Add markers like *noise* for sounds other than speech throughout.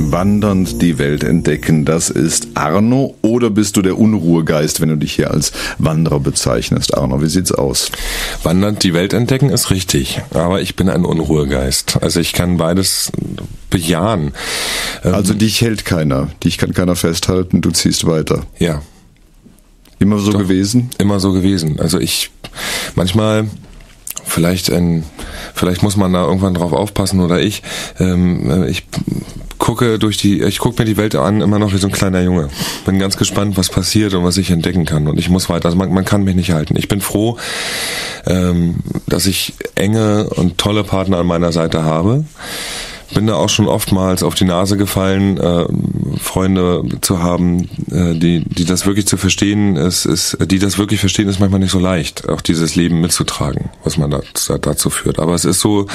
Wandernd die Welt entdecken, das ist Arno. Oder bist du der Unruhegeist, wenn du dich hier als Wanderer bezeichnest? Arno, wie sieht's aus? Wandernd die Welt entdecken ist richtig, aber ich bin ein Unruhegeist. Also ich kann beides bejahen. Also ähm, dich hält keiner, dich kann keiner festhalten, du ziehst weiter. Ja. Immer so Doch, gewesen? Immer so gewesen. Also ich manchmal vielleicht ein, vielleicht muss man da irgendwann drauf aufpassen oder ich. Ähm, ich gucke durch die, ich gucke mir die Welt an immer noch wie so ein kleiner Junge. Bin ganz gespannt, was passiert und was ich entdecken kann. Und ich muss weiter. Also man, man kann mich nicht halten. Ich bin froh, ähm, dass ich enge und tolle Partner an meiner Seite habe bin da auch schon oftmals auf die Nase gefallen, äh, Freunde zu haben, äh, die, die das wirklich zu verstehen, ist, ist, die das wirklich verstehen, ist manchmal nicht so leicht, auch dieses Leben mitzutragen, was man da, dazu führt. Aber es ist so,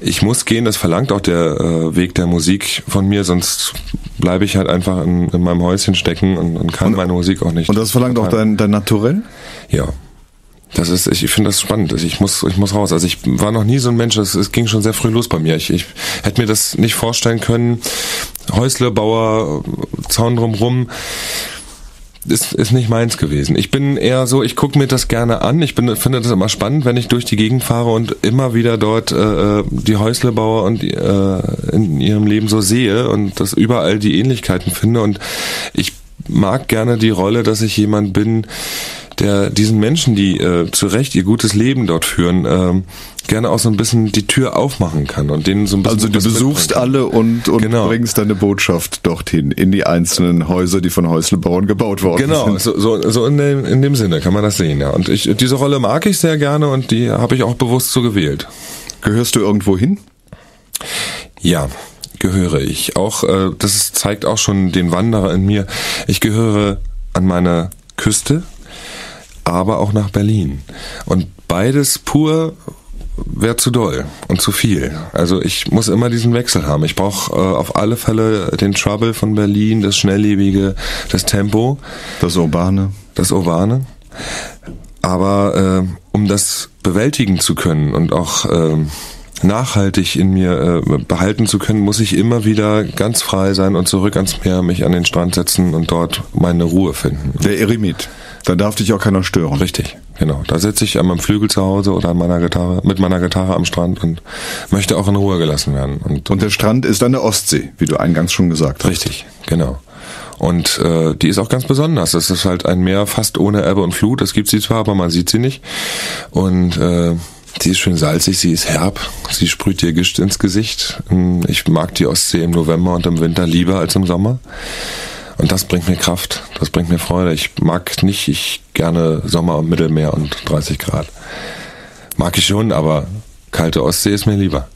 ich muss gehen, das verlangt auch der äh, Weg der Musik von mir, sonst bleibe ich halt einfach in, in meinem Häuschen stecken und, und kann und, meine Musik auch nicht. Und das verlangt auch dein, dein Naturell? Ja, das ist, ich finde das spannend. Also ich muss, ich muss raus. Also ich war noch nie so ein Mensch, es ging schon sehr früh los bei mir. Ich, ich hätte mir das nicht vorstellen können. Häuslebauer, Zaun drumrum, ist, ist nicht meins gewesen. Ich bin eher so, ich gucke mir das gerne an. Ich bin, finde das immer spannend, wenn ich durch die Gegend fahre und immer wieder dort äh, die Häuslebauer und äh, in ihrem Leben so sehe und das überall die Ähnlichkeiten finde. Und ich mag gerne die Rolle, dass ich jemand bin, der diesen Menschen, die äh, zu Recht ihr gutes Leben dort führen, äh, gerne auch so ein bisschen die Tür aufmachen kann und denen so ein bisschen. Also du besuchst alle und, und genau. bringst deine Botschaft dorthin, in die einzelnen Häuser, die von Häuslebauern gebaut worden genau, sind. Genau, so, so, so in, dem, in dem Sinne kann man das sehen, ja. Und ich, diese Rolle mag ich sehr gerne und die habe ich auch bewusst so gewählt. Gehörst du irgendwo hin? Ja, gehöre ich. Auch äh, das zeigt auch schon den Wanderer in mir. Ich gehöre an meine Küste, aber auch nach Berlin. Und beides pur wäre zu doll und zu viel. Also ich muss immer diesen Wechsel haben. Ich brauche äh, auf alle Fälle den Trouble von Berlin, das Schnelllebige, das Tempo. Das Urbane. Das Urbane. Aber äh, um das bewältigen zu können und auch äh, nachhaltig in mir äh, behalten zu können, muss ich immer wieder ganz frei sein und zurück ans Meer, mich an den Strand setzen und dort meine Ruhe finden. Der Eremit. Da darf dich auch keiner stören. Richtig, genau. Da sitze ich an meinem Flügel zu Hause oder an meiner Gitarre, mit meiner Gitarre am Strand und möchte auch in Ruhe gelassen werden. Und, und der Strand ist an der Ostsee, wie du eingangs schon gesagt hast. Richtig, genau. Und äh, die ist auch ganz besonders. Es ist halt ein Meer fast ohne Ebbe und Flut. Es gibt sie zwar, aber man sieht sie nicht. Und äh, Sie ist schön salzig, sie ist herb, sie sprüht dir Gischt ins Gesicht. Ich mag die Ostsee im November und im Winter lieber als im Sommer. Und das bringt mir Kraft, das bringt mir Freude. Ich mag nicht, ich gerne Sommer und Mittelmeer und 30 Grad. Mag ich schon, aber kalte Ostsee ist mir lieber.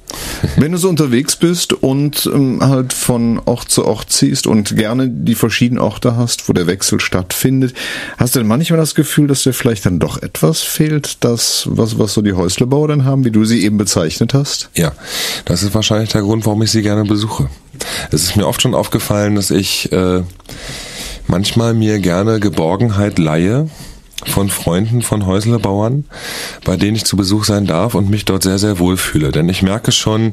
Wenn du so unterwegs bist und ähm, halt von Ort zu Ort ziehst und gerne die verschiedenen Orte hast, wo der Wechsel stattfindet, hast du denn manchmal das Gefühl, dass dir vielleicht dann doch etwas fehlt, das, was, was so die Häuslebauer dann haben, wie du sie eben bezeichnet hast? Ja, das ist wahrscheinlich der Grund, warum ich sie gerne besuche. Es ist mir oft schon aufgefallen, dass ich äh, manchmal mir gerne Geborgenheit leihe von Freunden von Häuslebauern, bei denen ich zu Besuch sein darf und mich dort sehr, sehr wohl fühle. Denn ich merke schon,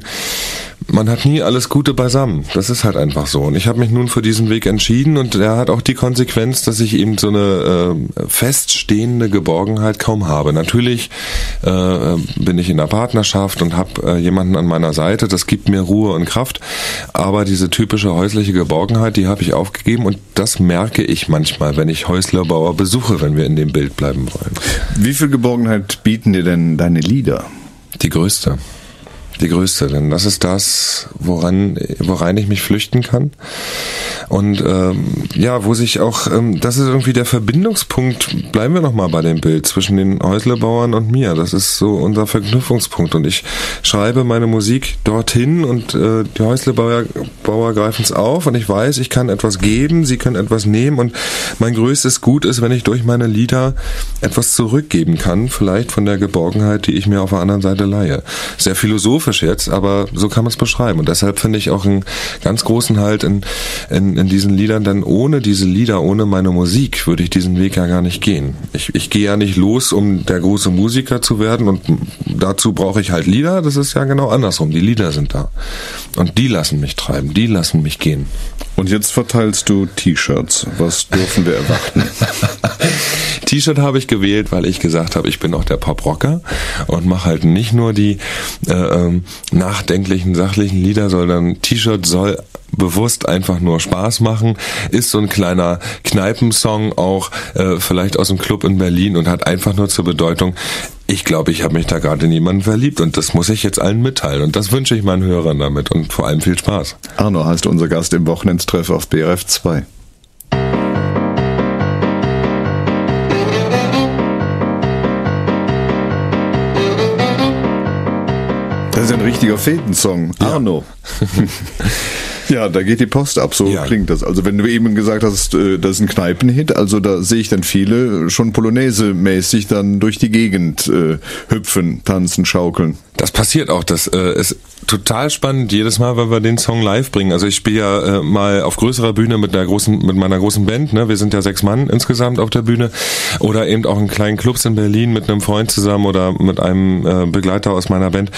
man hat nie alles Gute beisammen. Das ist halt einfach so. Und ich habe mich nun für diesen Weg entschieden und der hat auch die Konsequenz, dass ich eben so eine äh, feststehende Geborgenheit kaum habe. Natürlich äh, bin ich in einer Partnerschaft und habe äh, jemanden an meiner Seite. Das gibt mir Ruhe und Kraft. Aber diese typische häusliche Geborgenheit, die habe ich aufgegeben und das merke ich manchmal, wenn ich Häuslerbauer besuche, wenn wir in dem Bild bleiben wollen. Wie viel Geborgenheit bieten dir denn deine Lieder? Die größte die größte, denn das ist das, woran, worein ich mich flüchten kann. Und ähm, ja, wo sich auch, ähm, das ist irgendwie der Verbindungspunkt, bleiben wir nochmal bei dem Bild, zwischen den Häuslebauern und mir. Das ist so unser Verknüpfungspunkt. Und ich schreibe meine Musik dorthin und äh, die Häuslebauer Bauer greifen es auf und ich weiß, ich kann etwas geben, sie können etwas nehmen und mein größtes Gut ist, wenn ich durch meine Lieder etwas zurückgeben kann, vielleicht von der Geborgenheit, die ich mir auf der anderen Seite leihe. Sehr philosophisch philosophisch jetzt, aber so kann man es beschreiben. Und deshalb finde ich auch einen ganz großen Halt in, in, in, diesen Liedern, denn ohne diese Lieder, ohne meine Musik, würde ich diesen Weg ja gar nicht gehen. Ich, ich gehe ja nicht los, um der große Musiker zu werden und dazu brauche ich halt Lieder. Das ist ja genau andersrum. Die Lieder sind da. Und die lassen mich treiben, die lassen mich gehen. Und jetzt verteilst du T-Shirts. Was dürfen wir erwarten? *laughs* T-Shirt habe ich gewählt, weil ich gesagt habe, ich bin auch der Pop-Rocker und mache halt nicht nur die äh, ähm, nachdenklichen, sachlichen Lieder, sondern T-Shirt soll bewusst einfach nur Spaß machen, ist so ein kleiner Kneipensong auch äh, vielleicht aus dem Club in Berlin und hat einfach nur zur Bedeutung, ich glaube, ich habe mich da gerade in jemanden verliebt und das muss ich jetzt allen mitteilen und das wünsche ich meinen Hörern damit und vor allem viel Spaß. Arno heißt unser Gast im Wochenendstreff auf BRF 2. ein richtiger Fädensong. Ja. Arno. *laughs* Ja, da geht die Post ab, so ja. klingt das. Also wenn du eben gesagt hast, äh, das ist ein Kneipenhit, also da sehe ich dann viele schon Polonaise-mäßig dann durch die Gegend äh, hüpfen, tanzen, schaukeln. Das passiert auch. Das äh, ist total spannend jedes Mal, wenn wir den Song live bringen. Also ich spiele ja äh, mal auf größerer Bühne mit einer großen, mit meiner großen Band. Ne? Wir sind ja sechs Mann insgesamt auf der Bühne oder eben auch in kleinen Clubs in Berlin mit einem Freund zusammen oder mit einem äh, Begleiter aus meiner Band.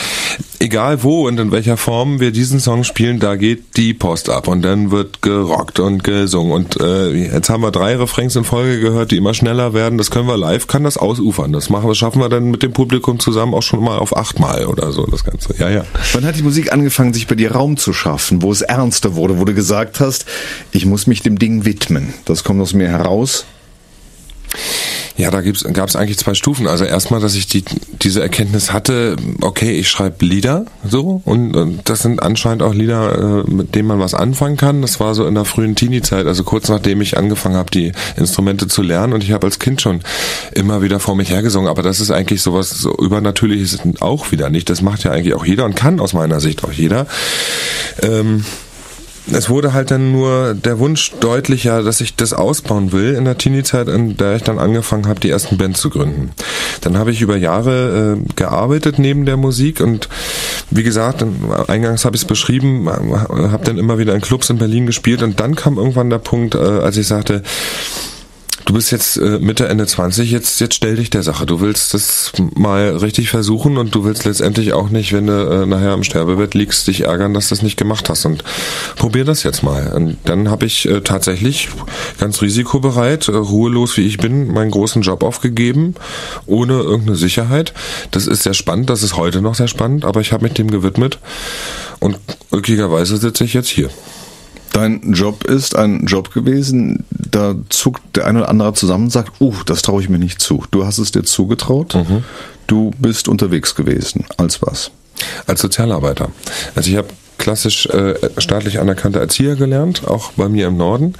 Egal wo und in welcher Form wir diesen Song spielen, da geht die Post ab und dann wird gerockt und gesungen. Und äh, jetzt haben wir drei Refrains in Folge gehört, die immer schneller werden. Das können wir live, kann das ausufern. Das machen, das schaffen wir dann mit dem Publikum zusammen auch schon mal auf achtmal oder so das Ganze. Ja, ja. Wann hat die Musik angefangen, sich bei dir Raum zu schaffen, wo es ernster wurde, wo du gesagt hast, ich muss mich dem Ding widmen. Das kommt aus mir heraus. Ja, da gab es eigentlich zwei Stufen. Also erstmal, dass ich die, diese Erkenntnis hatte, okay, ich schreibe Lieder so und, und, das sind anscheinend auch Lieder, äh, mit denen man was anfangen kann. Das war so in der frühen Teenie-Zeit, also kurz nachdem ich angefangen habe, die Instrumente zu lernen und ich habe als Kind schon immer wieder vor mich hergesungen. Aber das ist eigentlich sowas so übernatürliches auch wieder nicht. Das macht ja eigentlich auch jeder und kann aus meiner Sicht auch jeder. Ähm, es wurde halt dann nur der Wunsch deutlicher, dass ich das ausbauen will in der Teenie-Zeit, in der ich dann angefangen habe, die ersten Bands zu gründen. Dann habe ich über Jahre äh, gearbeitet neben der Musik und wie gesagt, eingangs habe ich es beschrieben, habe dann immer wieder in Clubs in Berlin gespielt und dann kam irgendwann der Punkt, äh, als ich sagte, du bist jetzt äh, Mitte, Ende 20, jetzt, jetzt stell dich der Sache. Du willst das mal richtig versuchen und du willst letztendlich auch nicht, wenn du äh, nachher am Sterbebett liegst, dich ärgern, dass du das nicht gemacht hast. Und probier das jetzt mal. Und dann habe ich äh, tatsächlich ganz risikobereit, äh, ruhelos wie ich bin, meinen großen Job aufgegeben, ohne irgendeine Sicherheit. Das ist sehr spannend, das ist heute noch sehr spannend, aber ich habe mich dem gewidmet und glücklicherweise sitze ich jetzt hier. Dein Job ist ein Job gewesen, da zuckt der eine oder andere zusammen und sagt, uh, das traue ich mir nicht zu. Du hast es dir zugetraut, mhm. du bist unterwegs gewesen. Als was? Als Sozialarbeiter. Also ich habe klassisch äh, staatlich anerkannter Erzieher gelernt, auch bei mir im Norden.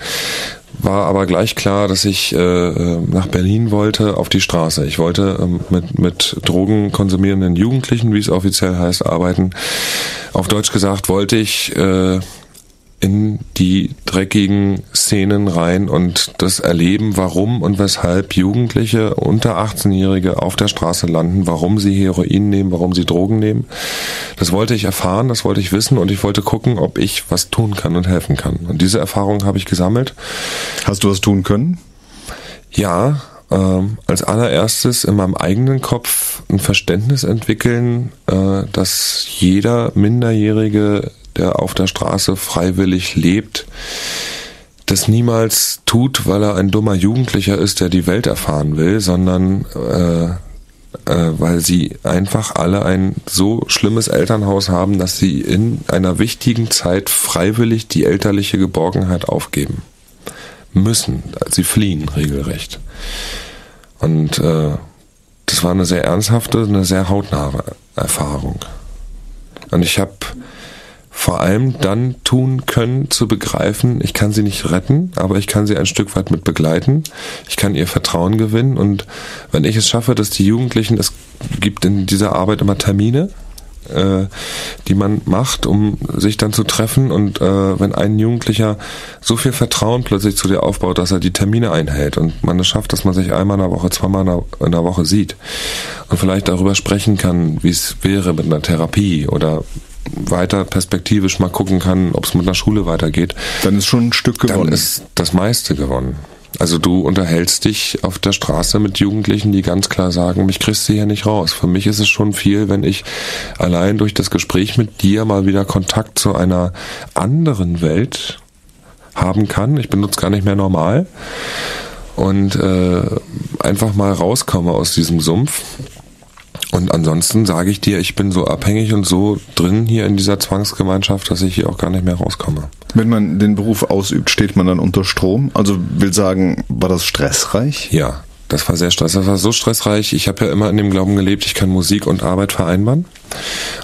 War aber gleich klar, dass ich äh, nach Berlin wollte, auf die Straße. Ich wollte ähm, mit, mit Drogen konsumierenden Jugendlichen, wie es offiziell heißt, arbeiten. Auf Deutsch gesagt wollte ich äh, in die dreckigen Szenen rein und das erleben, warum und weshalb Jugendliche unter 18-Jährige auf der Straße landen, warum sie Heroin nehmen, warum sie Drogen nehmen. Das wollte ich erfahren, das wollte ich wissen und ich wollte gucken, ob ich was tun kann und helfen kann. Und diese Erfahrung habe ich gesammelt. Hast du was tun können? Ja, ähm, als allererstes in meinem eigenen Kopf ein Verständnis entwickeln, äh, dass jeder Minderjährige der auf der Straße freiwillig lebt, das niemals tut, weil er ein dummer Jugendlicher ist, der die Welt erfahren will, sondern äh, äh, weil sie einfach alle ein so schlimmes Elternhaus haben, dass sie in einer wichtigen Zeit freiwillig die elterliche Geborgenheit aufgeben müssen. Sie fliehen regelrecht. Und äh, das war eine sehr ernsthafte, eine sehr hautnahe Erfahrung. Und ich habe vor allem dann tun können, zu begreifen, ich kann sie nicht retten, aber ich kann sie ein Stück weit mit begleiten. Ich kann ihr Vertrauen gewinnen und wenn ich es schaffe, dass die Jugendlichen, es gibt in dieser Arbeit immer Termine, äh, die man macht, um sich dann zu treffen und äh, wenn ein Jugendlicher so viel Vertrauen plötzlich zu dir aufbaut, dass er die Termine einhält und man es schafft, dass man sich einmal in der Woche, zweimal in der Woche sieht und vielleicht darüber sprechen kann, wie es wäre mit einer Therapie oder weiter perspektivisch mal gucken kann, ob es mit einer Schule weitergeht. Dann ist schon ein Stück gewonnen. Dann ist das meiste gewonnen. Also du unterhältst dich auf der Straße mit Jugendlichen, die ganz klar sagen, mich kriegst du hier nicht raus. Für mich ist es schon viel, wenn ich allein durch das Gespräch mit dir mal wieder Kontakt zu einer anderen Welt haben kann. Ich benutze gar nicht mehr normal und äh, einfach mal rauskomme aus diesem Sumpf. Und ansonsten sage ich dir, ich bin so abhängig und so drin hier in dieser Zwangsgemeinschaft, dass ich hier auch gar nicht mehr rauskomme. Wenn man den Beruf ausübt, steht man dann unter Strom? Also will sagen, war das stressreich? Ja, das war sehr stressreich. Das war so stressreich. Ich habe ja immer in dem Glauben gelebt, ich kann Musik und Arbeit vereinbaren.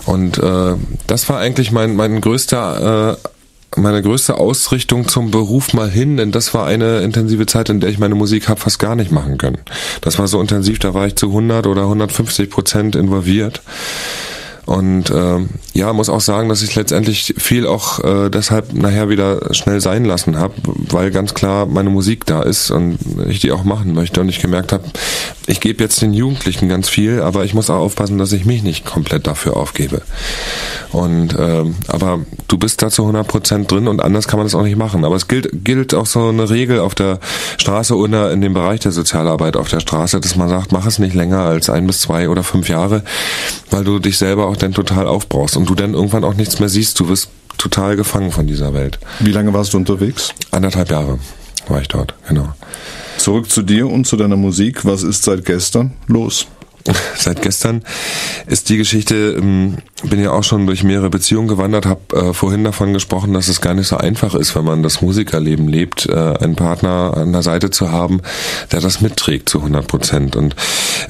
Und äh, das war eigentlich mein, mein größter äh, meine größte Ausrichtung zum Beruf mal hin, denn das war eine intensive Zeit, in der ich meine Musik habe fast gar nicht machen können. Das war so intensiv, da war ich zu 100 oder 150 Prozent involviert. Und äh, ja, muss auch sagen, dass ich letztendlich viel auch äh, deshalb nachher wieder schnell sein lassen habe, weil ganz klar meine Musik da ist und ich die auch machen möchte. Und ich gemerkt habe, ich gebe jetzt den Jugendlichen ganz viel, aber ich muss auch aufpassen, dass ich mich nicht komplett dafür aufgebe. Und äh, aber du bist da zu 100 Prozent drin und anders kann man das auch nicht machen. Aber es gilt gilt auch so eine Regel auf der Straße oder in dem Bereich der Sozialarbeit auf der Straße, dass man sagt, mach es nicht länger als ein bis zwei oder fünf Jahre, weil du dich selber auch dann total aufbrauchst und du dann irgendwann auch nichts mehr siehst. Du wirst total gefangen von dieser Welt. Wie lange warst du unterwegs? Anderthalb Jahre war ich dort, genau. Zurück zu dir und zu deiner Musik. Was ist seit gestern los? *laughs* Seit gestern ist die Geschichte, ähm, bin ja auch schon durch mehrere Beziehungen gewandert, habe äh, vorhin davon gesprochen, dass es gar nicht so einfach ist, wenn man das Musikerleben lebt, äh, einen Partner an der Seite zu haben, der das mitträgt zu 100 Prozent. Und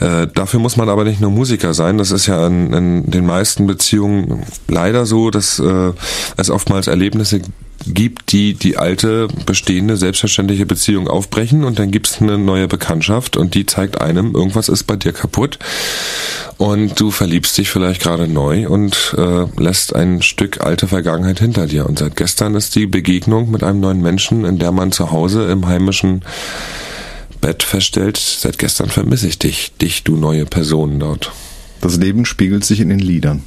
äh, dafür muss man aber nicht nur Musiker sein. Das ist ja in, in den meisten Beziehungen leider so, dass äh, es oftmals Erlebnisse gibt, die die alte, bestehende, selbstverständliche Beziehung aufbrechen und dann gibt es eine neue Bekanntschaft und die zeigt einem, irgendwas ist bei dir kaputt und du verliebst dich vielleicht gerade neu und äh, lässt ein Stück alte Vergangenheit hinter dir. Und seit gestern ist die Begegnung mit einem neuen Menschen, in der man zu Hause im heimischen Bett feststellt, seit gestern vermisse ich dich, dich, du neue Person dort. Das Leben spiegelt sich in den Liedern.